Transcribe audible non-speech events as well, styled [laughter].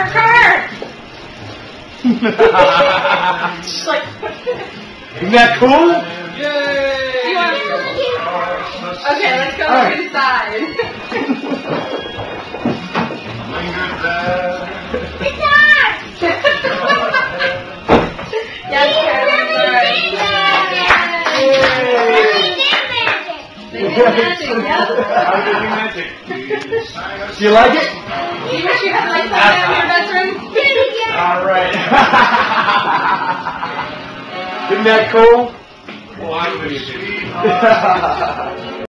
your car. [laughs] She's like, [laughs] Isn't that cool? you want Okay, let's go Alright. inside. yes, Karen, They did magic, yep. [laughs] Do you like it? Do you wish you had like that in your bedroom? All right. [laughs] Isn't that cool? Well. [laughs]